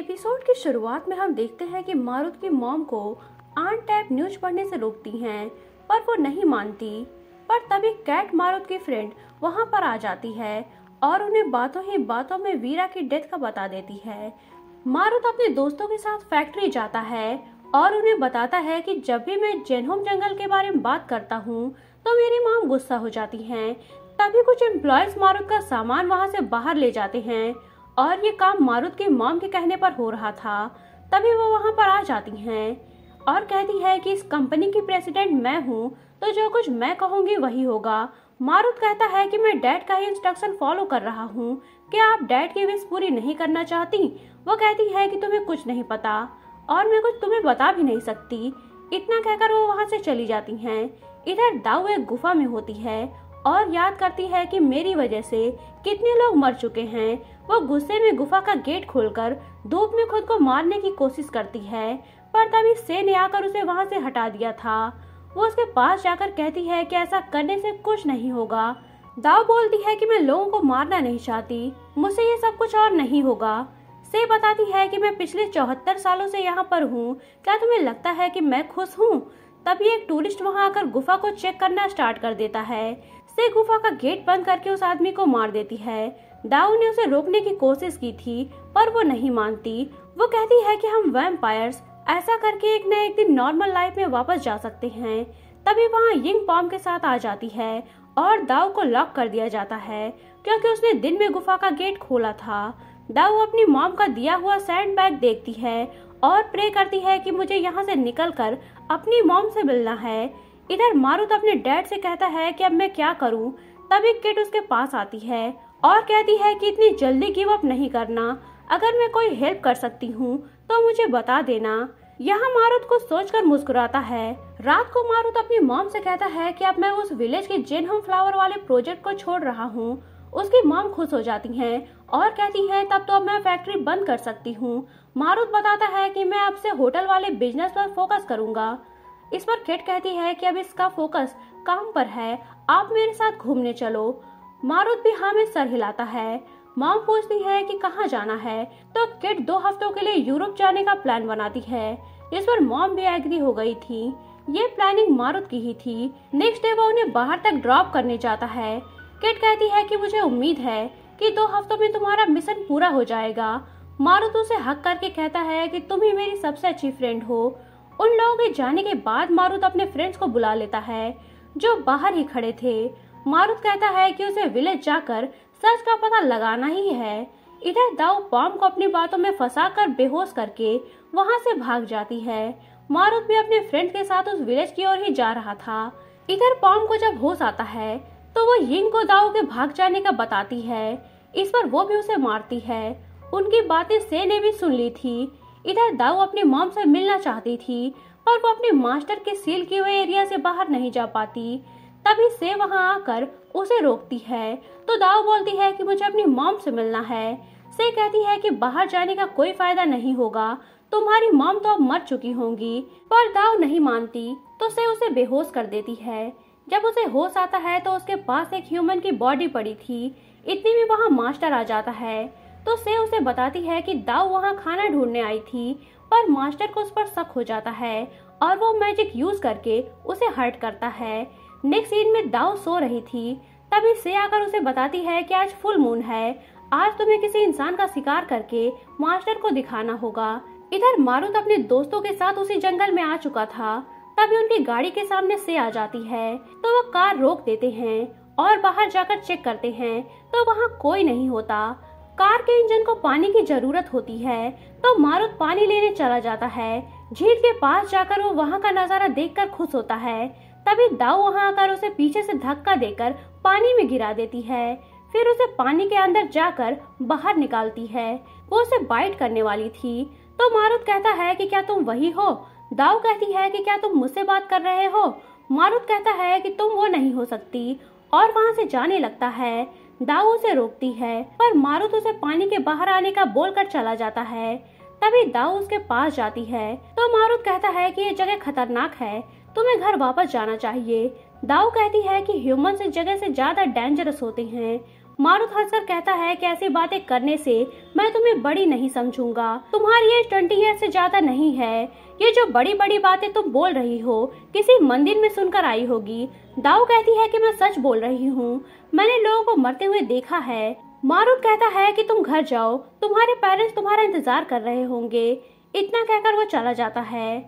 Episode की शुरुआत में हम देखते हैं कि मारुत की मॉम को आन टैप न्यूज़ पढ़ने से रोकती हैं, पर वो नहीं मानती। पर तभी कैट मारुत की फ्रेंड वहाँ पर आ जाती है और उन्हें बातों ही बातों में वीरा की डेथ का बता देती है। मारुत अपने दोस्तों के साथ फैक्ट्री जाता है और उन्हें बताता है कि जब भी मैं जेनहोम जंगल के बारे में बात करता हूँ तो मेरी मॉम गुस्सा हो जाती हैं। तभी कुछ एम्प्लॉयज़ मारुत का सामान वहाँ से बाहर ले जाते हैं और ये काम मारुत के मॉम के कहने पर हो रहा था। तभी वो वहाँ पर आ जाती हैं और कहती है कि इस कंपनी की प्रेसिडेंट मैं हूँ तो जो कुछ मैं कहूँगी वही होगा। मारुत कहता है कि मैं डैड का ही इंस्ट्रक्शन फॉलो कर रहा हूँ। क्या आप डैड की विश पूरी नहीं करना चाहती? वो कहती है कि तुम्हें कुछ नहीं पता और मैं कुछ तुम्हें बता भी नहीं सकती। इतना कहकर वो वहाँ से चली जाती हैं। इधर दाऊ एक गुफा में होती है और याद करती है कि मेरी वजह से कितने लोग मर चुके हैं। वो गुस्से में गुफा का गेट खोलकर धूप में खुद को मारने की कोशिश करती है, पर तभी से ने आकर उसे वहाँ से हटा दिया था। वो उसके पास जाकर कहती है कि ऐसा करने से कुछ नहीं होगा। दाव बोलती है कि मैं लोगों को मारना नहीं चाहती, मुझसे ये सब कुछ और नहीं होगा। से बताती है कि मैं पिछले चौहत्तर सालों से यहाँ पर हूँ। क्या तुम्हें लगता है कि मैं खुश हूँ? तभी एक टूरिस्ट वहाँ आकर गुफा को चेक करना स्टार्ट कर देता है। से गुफा का गेट बंद करके उस आदमी को मार देती है। दाऊ ने उसे रोकने की कोशिश की थी, पर वो नहीं मानती। वो कहती है कि हम वैम्पायर्स ऐसा करके एक न एक दिन नॉर्मल लाइफ में वापस जा सकते हैं। तभी वहाँ यिंग पॉम के साथ आ जाती है और दाऊ को लॉक कर दिया जाता है, क्योंकि उसने दिन में गुफा का गेट खोला था। दाऊ अपनी मॉम का दिया हुआ सैंड बैग देखती है और प्रे करती है कि मुझे यहाँ से निकलकर अपनी मॉम से मिलना है। इधर मारुत अपने डैड से कहता है कि अब मैं क्या करूँ? तभी किट उसके पास आती है और कहती है कि इतनी जल्दी गिव अप नहीं करना। अगर मैं कोई हेल्प कर सकती हूँ तो मुझे बता देना। यहाँ मारुत को सोचकर मुस्कुराता है। रात को मारुत अपनी मॉम से कहता है कि अब मैं उस विलेज के जेन होम फ्लावर वाले प्रोजेक्ट को छोड़ रहा हूँ। उसकी मॉम खुश हो जाती हैं और कहती है, तब तो अब मैं फैक्ट्री बंद कर सकती हूँ। मारुत बताता है कि मैं अब से होटल वाले बिज़नेस पर फोकस करूँगा। इस पर किट कहती है कि अब इसका फोकस काम पर है। आप मेरे साथ घूमने चलो। मारुत भी हाँ में सर हिलाता है। मॉम पूछती है कि कहाँ जाना है? तो किट दो हफ्तों के लिए यूरोप जाने का प्लान बनाती है। इस पर मॉम भी एग्री हो गई थी। ये प्लानिंग मारुत की ही थी। नेक्स्ट डे वो उन्हें बाहर तक ड्रॉप करने जाता है। किट कहती है कि मुझे उम्मीद है कि दो हफ्तों में तुम्हारा मिशन पूरा हो जाएगा। मारुत उसे हक करके कहता है कि तुम ही मेरी सबसे अच्छी फ्रेंड हो। उन लोगों के जाने के बाद मारुत अपने फ्रेंड्स को बुला लेता है, जो बाहर ही खड़े थे। मारुत कहता है कि उसे विलेज जाकर सच का पता लगाना ही है। इधर दाऊ पॉम को अपनी बातों में फंसा कर बेहोश करके वहाँ से भाग जाती है। मारुत भी अपने फ्रेंड के साथ उस विलेज की ओर ही जा रहा था। इधर पॉम को जब होश आता है तो वो यिंग को दाऊ के भाग जाने का बताती है। इस पर वो भी उसे मारती है। उनकी बातें से ने भी सुन ली थी। इधर दाऊ अपनी मॉम से मिलना चाहती थी, पर वो अपने मास्टर के सील किए हुए एरिया से बाहर नहीं जा पाती। तभी से वहाँ आकर उसे रोकती है। तो दाऊ बोलती है कि मुझे अपनी मॉम से मिलना है। से कहती है कि बाहर जाने का कोई फ़ायदा नहीं होगा। तुम्हारी मॉम तो अब मर चुकी होंगी, पर दाऊ नहीं मानती। तो से उसे बेहोश कर देती है। जब उसे होश आता है तो उसके पास एक ह्यूमन की बॉडी पड़ी थी। इतनी में वहाँ मास्टर आ जाता है। तो से उसे बताती है कि दाऊ वहाँ खाना ढूँढने आई थी, पर मास्टर को उस पर शक हो जाता है और वो मैजिक यूज़ करके उसे हर्ट करता है। नेक्स्ट सीन में दाऊ सो रही थी, तभी से आकर उसे बताती है कि आज फुल मून है। आज तुम्हें किसी इंसान का शिकार करके मास्टर को दिखाना होगा। इधर मारुत अपने दोस्तों के साथ उसी जंगल में आ चुका था, तभी उनकी गाड़ी के सामने से आ जाती है। तो वो कार रोक देते हैं और बाहर जाकर चेक करते हैं तो वहाँ कोई नहीं होता। कार के इंजन को पानी की ज़रूरत होती है तो मारुत पानी लेने चला जाता है। झील के पास जाकर वो वहाँ का नज़ारा देखकर खुश होता है। तभी दाऊ वहाँ आकर उसे पीछे से धक्का देकर पानी में गिरा देती है। फिर उसे पानी के अंदर जाकर बाहर निकालती है। वो उसे बाइट करने वाली थी। तो मारुत कहता है कि क्या तुम वही हो? दाऊ कहती है कि क्या तुम मुझसे बात कर रहे हो? मारुत कहता है कि तुम वो नहीं हो सकती। और वहाँ से जाने लगता है। दाऊ उसे रोकती है, पर मारुत उसे पानी के बाहर आने का बोलकर चला जाता है। तभी दाऊ उसके पास जाती है। तो मारुत कहता है कि ये जगह खतरनाक है, तुम्हें घर वापस जाना चाहिए। दाऊ कहती है कि ह्यूमन इस जगह से ज़्यादा डेंजरस होते हैं। मारुत हंसकर कहता है कि ऐसी बातें करने से मैं तुम्हें बड़ी नहीं समझूँगा। तुम्हारी एज ट्वेंटी ईयर से ज़्यादा नहीं है। ये जो बड़ी बड़ी बातें तुम बोल रही हो, किसी मंदिर में सुनकर आई होगी। दाऊ कहती है कि मैं सच बोल रही हूँ। मैंने लोगों को मरते हुए देखा है। मारुत कहता है कि तुम घर जाओ। तुम्हारे पेरेंट्स तुम्हारा इंतज़ार कर रहे होंगे। इतना कहकर वो चला जाता है।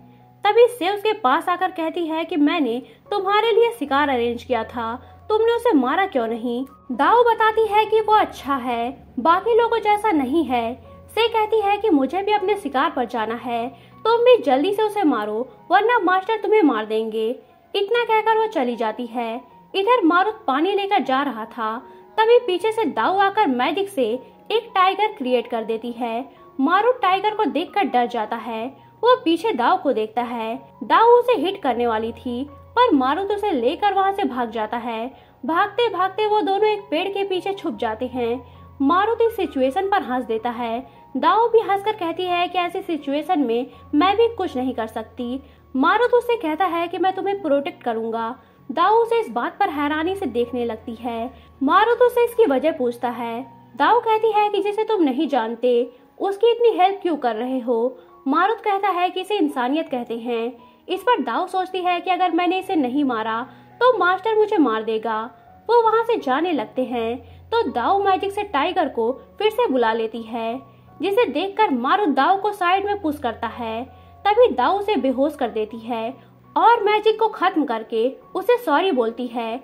तभी से उसके पास आकर कहती है कि मैंने तुम्हारे लिए शिकार अरेंज किया था। तुमने उसे मारा क्यों नहीं? दाऊ बताती है कि वो अच्छा है, बाकी लोगों जैसा नहीं है। से कहती है कि मुझे भी अपने शिकार पर जाना है, तुम भी जल्दी से उसे मारो, वरना मास्टर तुम्हें मार देंगे। इतना कहकर वो चली जाती है। इधर मारुत पानी लेकर जा रहा था। तभी पीछे से दाऊ आकर मैजिक से एक टाइगर क्रिएट कर देती है। मारुत टाइगर को देखकर डर जाता है। वो पीछे दाव को देखता है। दाव उसे हिट करने वाली थी। पर मारुत उसे लेकर वहाँ से भाग जाता है। भागते भागते वो दोनों एक पेड़ के पीछे छुप जाते हैं। मारुत इस सिचुएशन पर हंस देता है। दाऊ भी हंसकर कहती है कि ऐसी सिचुएशन में मैं भी कुछ नहीं कर सकती। मारुत उससे कहता है कि मैं तुम्हें प्रोटेक्ट करूँगा। दाऊ उसे इस बात पर हैरानी से देखने लगती है। मारुत उसे इसकी वजह पूछता है। दाऊ कहती है कि जिसे तुम नहीं जानते, उसकी इतनी हेल्प क्यों कर रहे हो? मारुत कहता है कि इसे इंसानियत कहते हैं। इस पर दाऊ सोचती है कि अगर मैंने इसे नहीं मारा तो मास्टर मुझे मार देगा। वो वहाँ से जाने लगते हैं तो दाऊ मैजिक से टाइगर को फिर से बुला लेती है, जिसे देखकर मारुत दाऊ को साइड में पुश करता है। तभी दाऊ उसे बेहोश कर देती है और मैजिक को खत्म करके उसे सॉरी बोलती है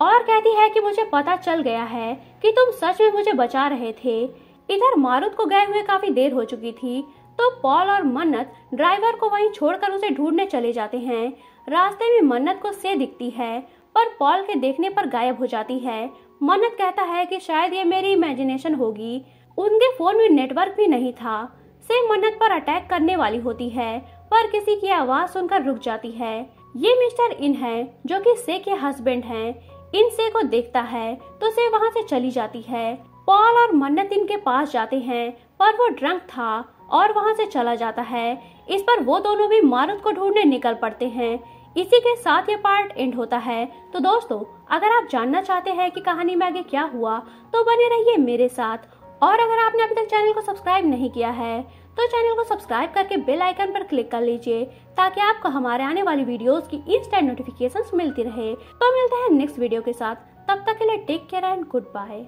और कहती है कि मुझे पता चल गया है कि तुम सच में मुझे बचा रहे थे। इधर मारुत को गए हुए काफ़ी देर हो चुकी थी तो पॉल और मन्नत ड्राइवर को वहीं छोड़कर उसे ढूँढने चले जाते हैं। रास्ते में मन्नत को से दिखती है, पर पॉल के देखने पर गायब हो जाती है। मन्नत कहता है कि शायद ये मेरी इमेजिनेशन होगी। उनके फ़ोन में नेटवर्क भी नहीं था। से मन्नत पर अटैक करने वाली होती है, पर किसी की आवाज़ सुनकर रुक जाती है। ये मिस्टर इन है, जो कि से के हस्बैंड हैं। इन से को देखता है तो से वहाँ से चली जाती है। पॉल और मन्नत इनके पास जाते हैं, पर वो ड्रंक था। और वहाँ से चला जाता है। इस पर वो दोनों भी मारुत को ढूँढने निकल पड़ते हैं। इसी के साथ ये पार्ट एंड होता है। तो दोस्तों, अगर आप जानना चाहते हैं कि कहानी में आगे क्या हुआ तो बने रहिए मेरे साथ। और अगर आपने अभी तक चैनल को सब्सक्राइब नहीं किया है तो चैनल को सब्सक्राइब करके बेल आइकन पर क्लिक कर लीजिए, ताकि आपको हमारे आने वाली वीडियोस की इंस्टेंट नोटिफिकेशंस मिलती रहे। तो मिलते हैं नेक्स्ट वीडियो के साथ। तब तक के लिए take care and good bye